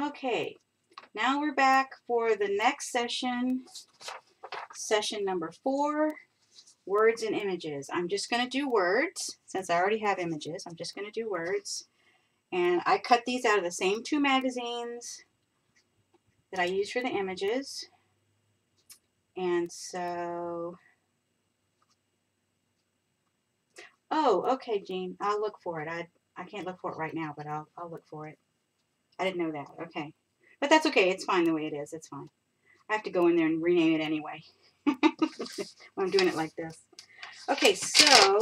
Okay, now we're back for the next session, session number four, words and images. I'm just going to do words, since I already have images, I'm just going to do words. And I cut these out of the same two magazines that I use for the images. And so, oh, okay, Jean, I'll look for it. I, I can't look for it right now, but I'll, I'll look for it. I didn't know that. Okay. But that's okay. It's fine the way it is. It's fine. I have to go in there and rename it anyway. I'm doing it like this. Okay, so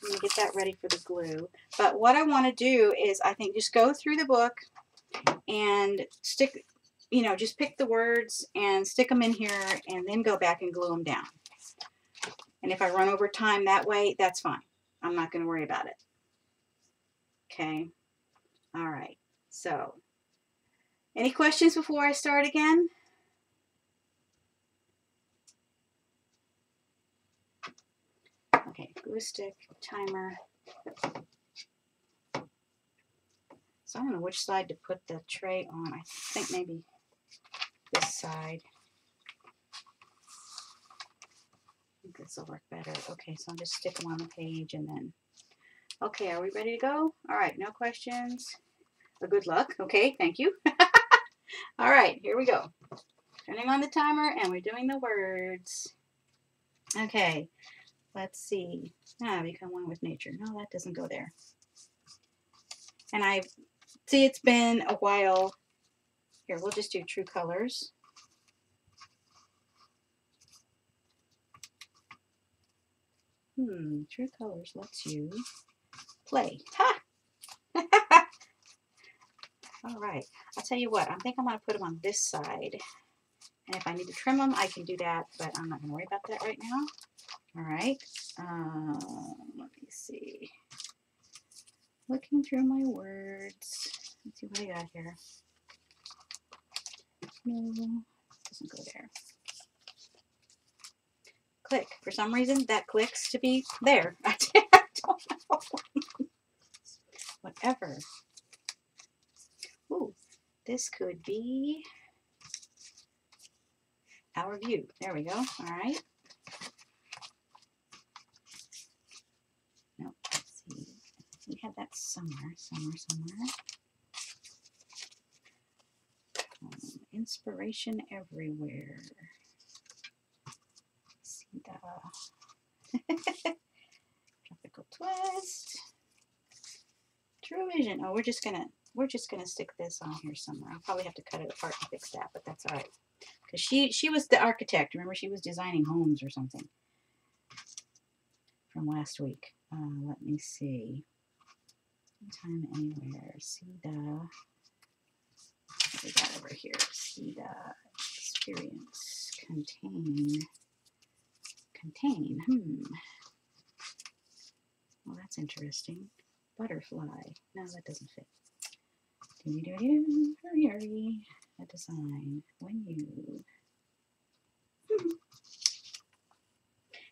going to get that ready for the glue. But what I want to do is I think just go through the book and stick, you know, just pick the words and stick them in here and then go back and glue them down. And if I run over time that way, that's fine. I'm not going to worry about it. Okay. All right. So, any questions before I start again? Okay, glue stick, timer. So I don't know which side to put the tray on. I think maybe this side. I think this will work better. Okay, so I'll just stick them on the page and then. Okay, are we ready to go? All right, no questions good luck. Okay, thank you. All right, here we go. Turning on the timer and we're doing the words. Okay, let's see. Ah, become one with nature. No, that doesn't go there. And I see it's been a while. Here, we'll just do true colors. Hmm, true colors lets you play. Ha! All right. I'll tell you what. I think I'm going to put them on this side. And if I need to trim them, I can do that. But I'm not going to worry about that right now. All right. Um, let me see. Looking through my words. Let's see what I got here. No, doesn't go there. Click. For some reason, that clicks to be there. I don't know. Whatever. This could be our view. There we go. All right. No, let's see. We had that somewhere, somewhere, somewhere. Um, inspiration everywhere. See the tropical twist. True vision. Oh, we're just gonna we're just going to stick this on here somewhere. I'll probably have to cut it apart and fix that, but that's all right. Because she, she was the architect. Remember, she was designing homes or something from last week. Uh, let me see. Time anywhere. The, what we got over here? See the experience. Contain. Contain. Hmm. Well, that's interesting. Butterfly. No, that doesn't fit. Do it again? Oh, hurry hurry. A design when you.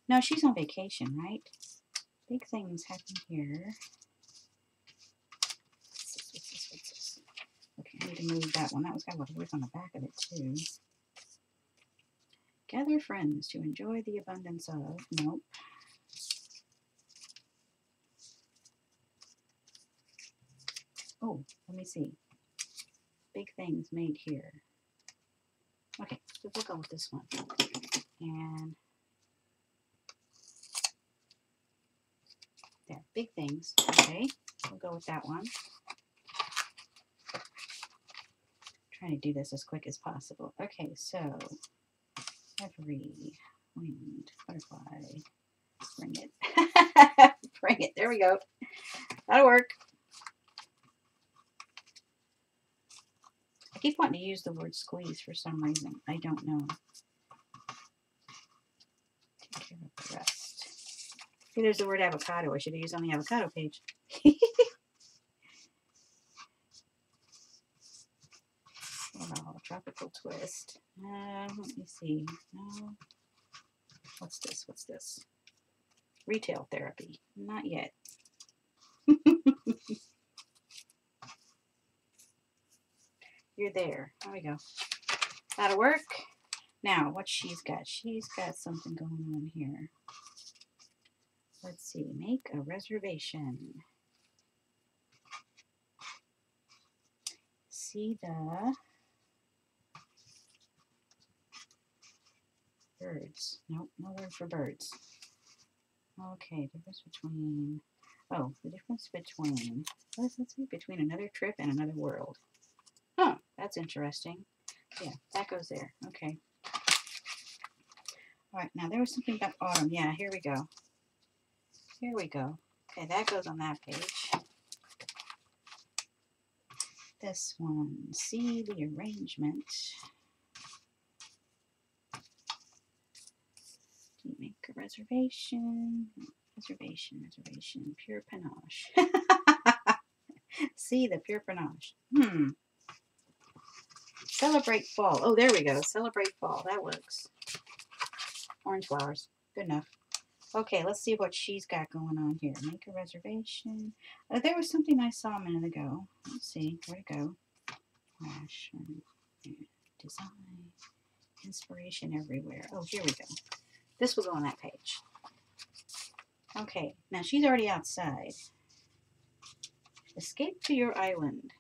no, she's on vacation, right? Big things happen here. Okay, I need to move that one. That was got a lot of words on the back of it too. Gather friends to enjoy the abundance of. Nope. Oh, let me see big things made here. Okay, so we'll go with this one. And there, big things. Okay, we'll go with that one. Trying to do this as quick as possible. Okay, so every winged butterfly, bring it, bring it. There we go. That'll work. Keep wanting to use the word squeeze for some reason. I don't know. Take care of the rest. See, there's the word avocado. I should have used on the avocado page. tropical twist. Uh, let me see. No. What's this? What's this? Retail therapy. Not yet. You're there. There we go. That'll work. Now, what she's got? She's got something going on here. Let's see. Make a reservation. See the birds. Nope, no word for birds. Okay, difference between, oh, the difference between, let's, let's see, between another trip and another world. That's interesting. Yeah, that goes there. Okay. All right, now there was something about autumn. Yeah, here we go. Here we go. Okay, that goes on that page. This one, see the arrangement. Make a reservation. Reservation, reservation. Pure panache. see the pure panache. Hmm. Celebrate fall. Oh, there we go. Celebrate fall. That works. Orange flowers. Good enough. Okay, let's see what she's got going on here. Make a reservation. Uh, there was something I saw a minute ago. Let's see. Where'd it go? Fashion. Design. Inspiration everywhere. Oh, here we go. This will go on that page. Okay, now she's already outside. Escape to your island.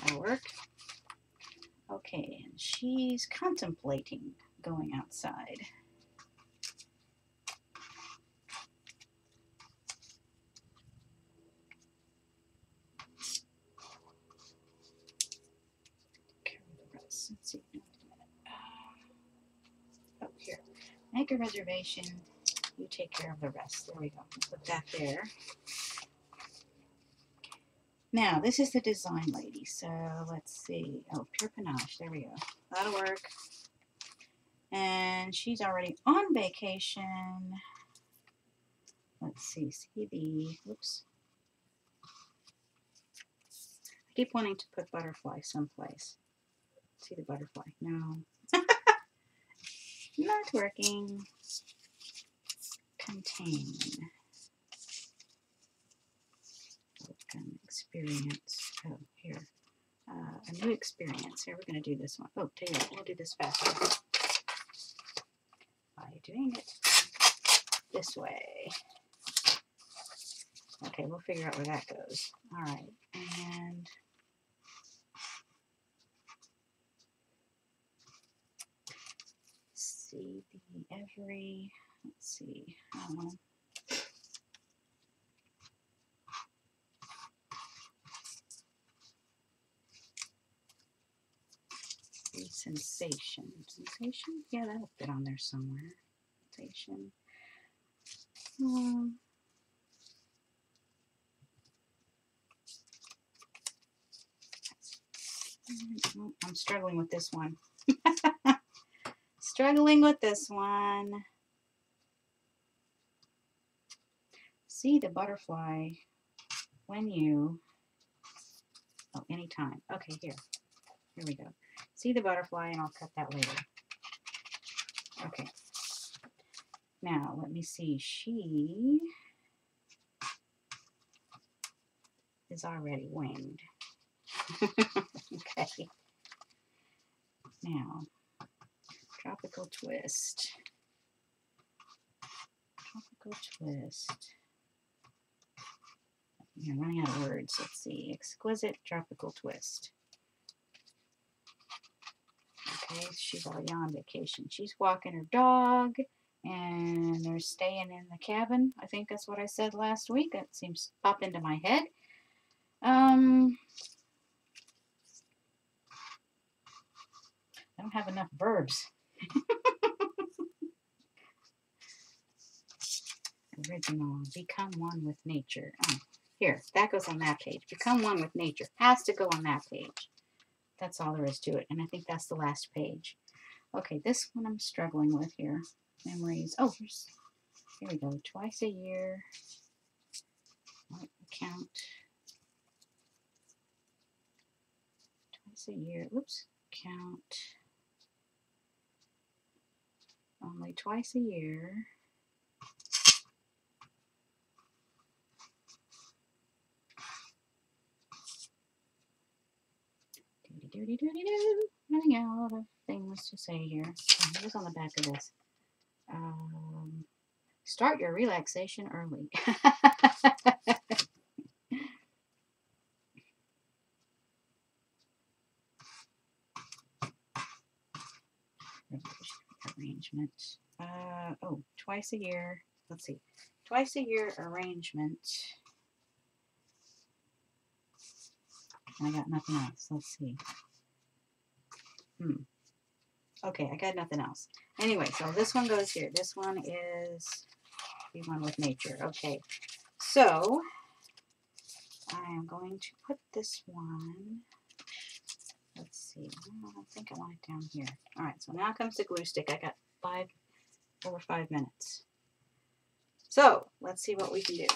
That'll work. Okay, and she's contemplating going outside. Let's see. Oh, here. Make a reservation. You take care of the rest. There we go. Put that there. Now, this is the design lady. So let's see. Oh, Pure Panache. There we go. That'll work. And she's already on vacation. Let's see. See the, whoops. I keep wanting to put butterfly someplace. See the butterfly. No. Not working. Contain. Experience. Oh, here. Uh, a new experience. Here, we're going to do this one. Oh, tell we'll do this faster. By doing it this way. Okay, we'll figure out where that goes. All right, and see the every, let's see, um, the sensation. Sensation? Yeah, that'll fit on there somewhere. Sensation. Um, I'm struggling with this one. struggling with this one. See the butterfly when you, oh, anytime. Okay, here. Here we go. See the butterfly, and I'll cut that later. Okay. Now, let me see. She is already winged. okay. Now, tropical twist. Tropical twist. I'm running out of words. Let's see. Exquisite tropical twist. She's already on vacation. She's walking her dog and they're staying in the cabin. I think that's what I said last week. That seems to pop into my head. Um, I don't have enough verbs. Original, become one with nature. Oh, here, that goes on that page. Become one with nature. Has to go on that page. That's all there is to it. And I think that's the last page. Okay, this one I'm struggling with here. Memories. Oh, here's, here we go. Twice a year. Uh, Count. Twice a year. Oops. Count. Only twice a year. Doody doody doo. Running out of things to say here. Oh, What's on the back of this? Um, start your relaxation early. arrangement. Uh, oh, twice a year. Let's see. Twice a year arrangement. And I got nothing else. Let's see. Hmm. Okay, I got nothing else. Anyway, so this one goes here. This one is the one with nature. Okay, so I am going to put this one. Let's see. I think I want it down here. All right, so now comes the glue stick. I got five over five minutes. So let's see what we can do.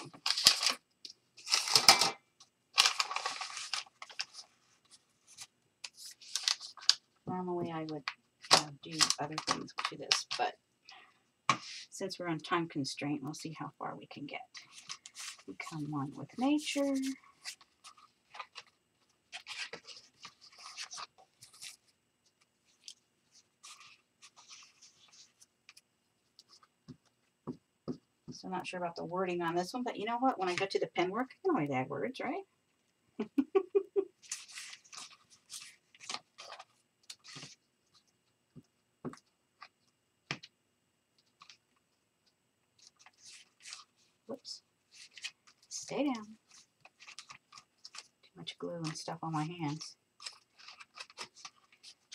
Normally I would uh, do other things to this, but since we're on time constraint, we'll see how far we can get. Become one with nature. So I'm not sure about the wording on this one, but you know what? When I go to the pen work, I can always add words, right? Whoops. Stay down. Too much glue and stuff on my hands.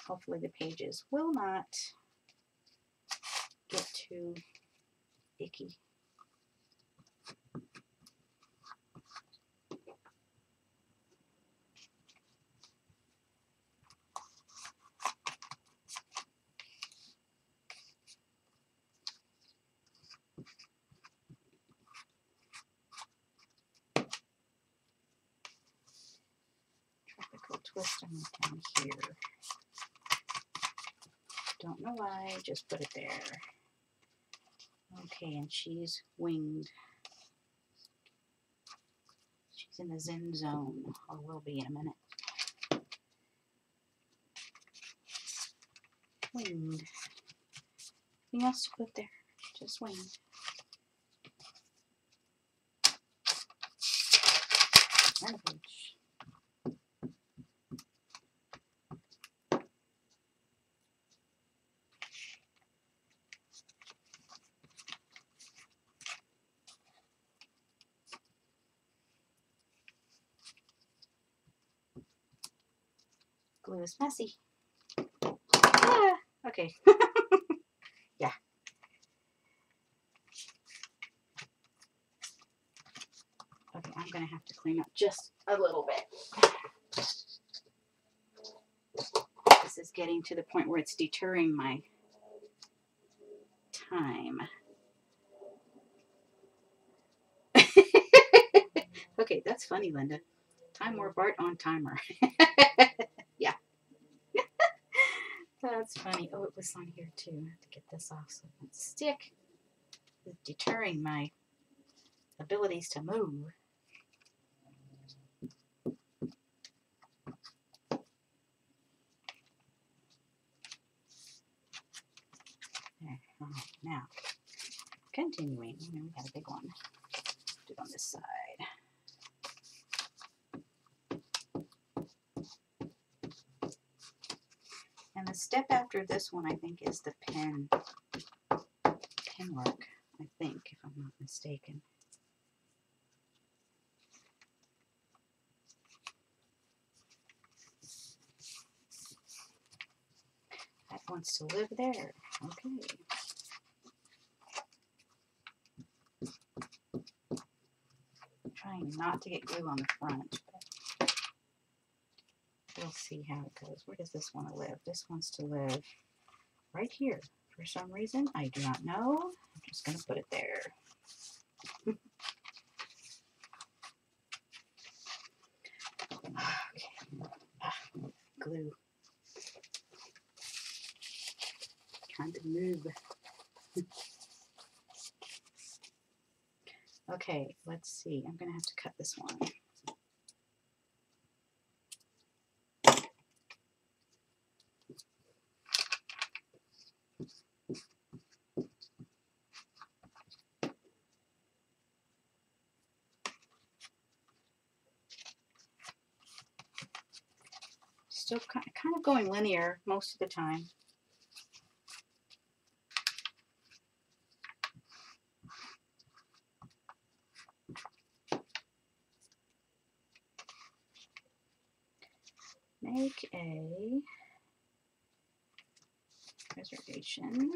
Hopefully the pages will not get too icky. Tropical twist on down here. Don't know why, just put it there. Okay, and she's winged. She's in the Zen zone, or will be in a minute. Winged. Anything else to put there? Just winged. Messy. Ah, okay. yeah. Okay, I'm gonna have to clean up just a little bit. This is getting to the point where it's deterring my time. okay, that's funny, Linda. Time War Bart on timer. that's funny. Oh, it was on here too. I have to get this off so it won't stick. It's deterring my abilities to move. All right, oh, now, continuing. Oh, we got a big one. Do it on this side. And the step after this one, I think, is the pen, pen work, I think, if I'm not mistaken. That wants to live there. Okay. Trying not to get glue on the front, we'll see how it goes. Where does this want to live? This wants to live right here. For some reason, I do not know. I'm just going to put it there. okay. Ah, glue. Trying to move. okay, let's see. I'm going to have to cut this one. So kind of going linear most of the time. Make a reservation.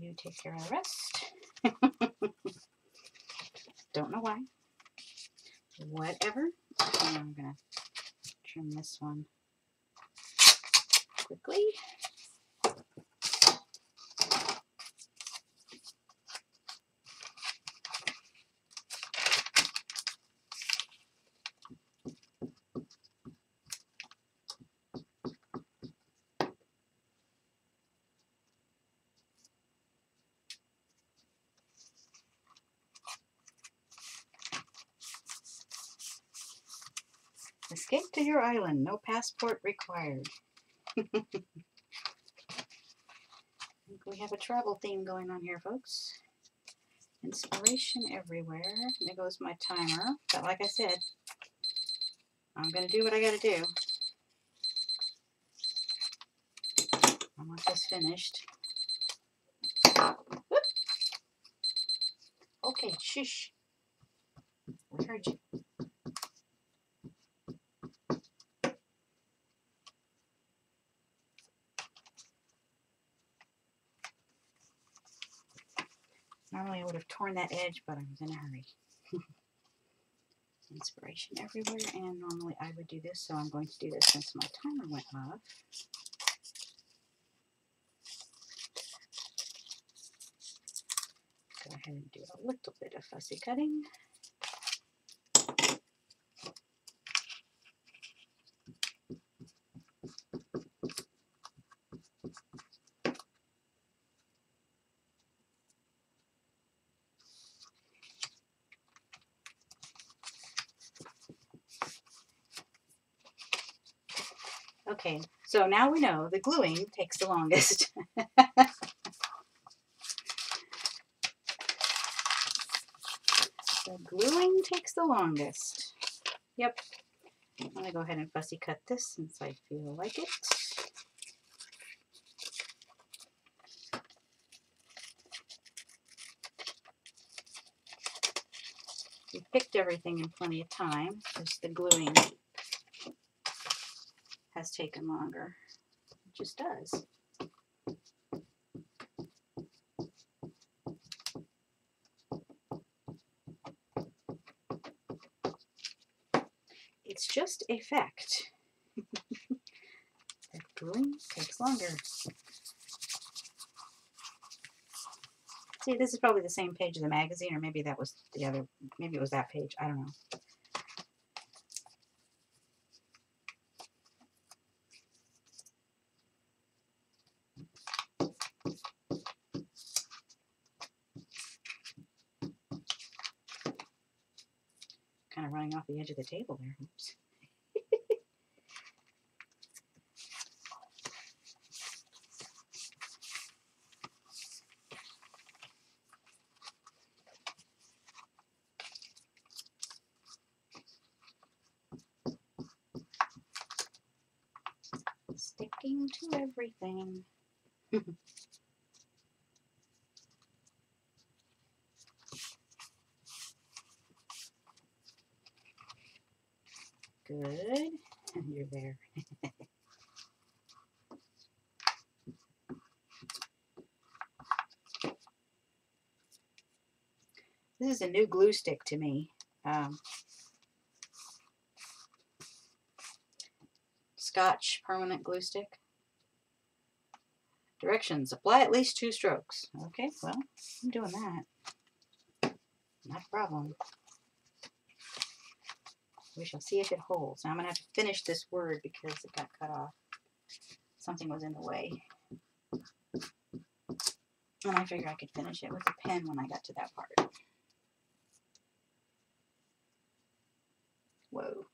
You take care of the rest. Don't know why. Whatever. I'm going to trim this one quickly. Escape to your island. No passport required. we have a travel theme going on here, folks. Inspiration everywhere. There goes my timer. But like I said, I'm going to do what I got to do. I want this finished. Whoop. Okay, shush. We heard you. Normally I would have torn that edge, but I was in a hurry. Inspiration everywhere, and normally I would do this, so I'm going to do this since my timer went off. Go ahead and do a little bit of fussy cutting. Okay, so now we know the gluing takes the longest. the gluing takes the longest. Yep. I'm going to go ahead and fussy cut this since I feel like it. We picked everything in plenty of time, just the gluing has taken longer. It just does. It's just a fact. that gluing takes longer. See, this is probably the same page of the magazine, or maybe that was the other, maybe it was that page. I don't know. The edge of the table there. Oops. Sticking to everything. Good. You're there. this is a new glue stick to me. Um, Scotch permanent glue stick. Directions. Apply at least two strokes. Okay, well, I'm doing that. Not a problem. We shall see if it holds. Now I'm going to have to finish this word because it got cut off. Something was in the way. And I figured I could finish it with a pen when I got to that part. Whoa.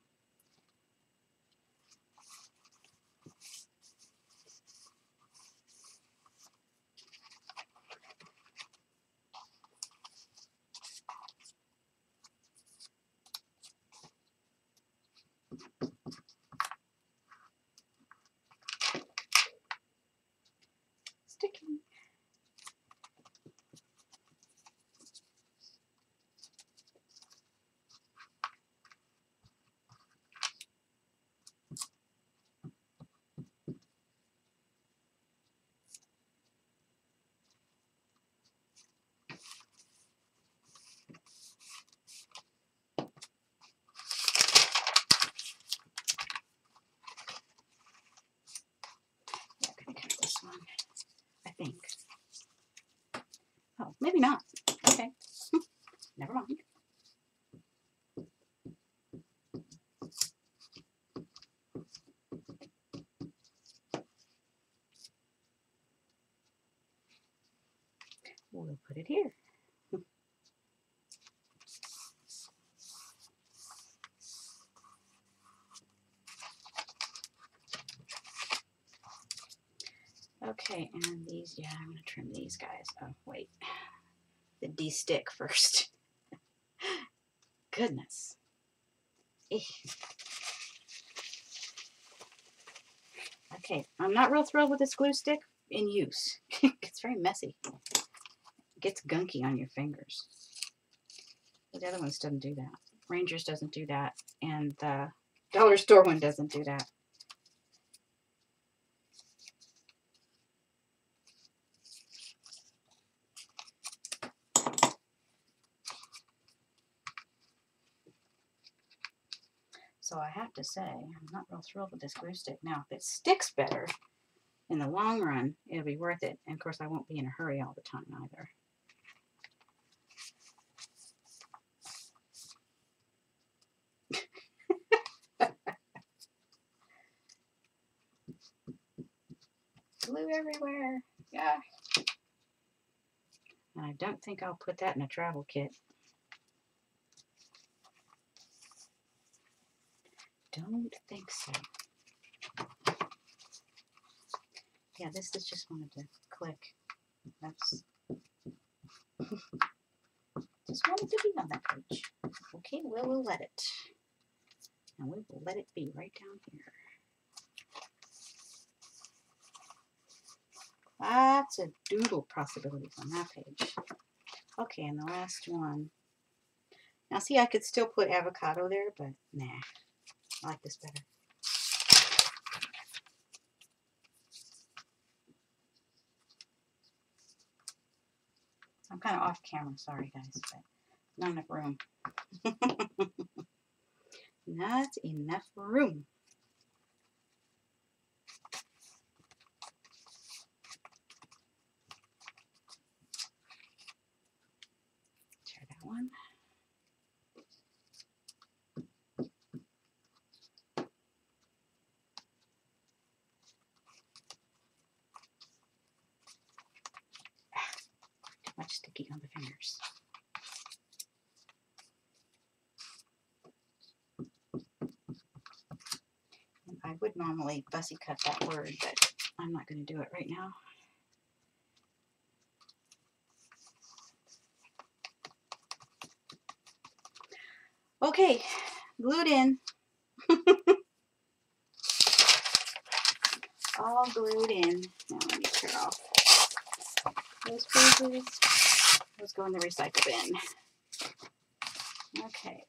sticking. Yeah, I'm gonna cut this one. I think. Oh, maybe not. Okay. Never mind. We'll put it here. Okay, and these, yeah, I'm gonna trim these guys. Oh, wait. The D stick first. Goodness. Okay, I'm not real thrilled with this glue stick in use. it's very messy. It gets gunky on your fingers. The other ones doesn't do that. Rangers doesn't do that, and the dollar store one doesn't do that. So I have to say, I'm not real thrilled with this glue stick. Now, if it sticks better in the long run, it'll be worth it. And of course, I won't be in a hurry all the time either. Glue everywhere. Yeah. And I don't think I'll put that in a travel kit. Don't think so. Yeah, this is just wanted to click. That's just wanted to be on that page. Okay, well we'll let it. And we will let it be right down here. Lots of doodle possibilities on that page. Okay, and the last one. Now see, I could still put avocado there, but nah. I like this better. I'm kind of off camera, sorry guys, but not enough room. not enough room. Try that one. Too much sticky on the fingers. And I would normally fussy cut that word, but I'm not going to do it right now. Okay, glued in. All glued in. Now let me tear off those pages. Those go in the recycle bin. Okay.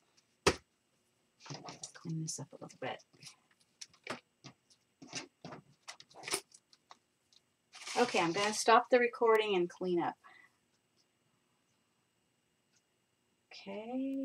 Clean this up a little bit. Okay, I'm going to stop the recording and clean up. Okay.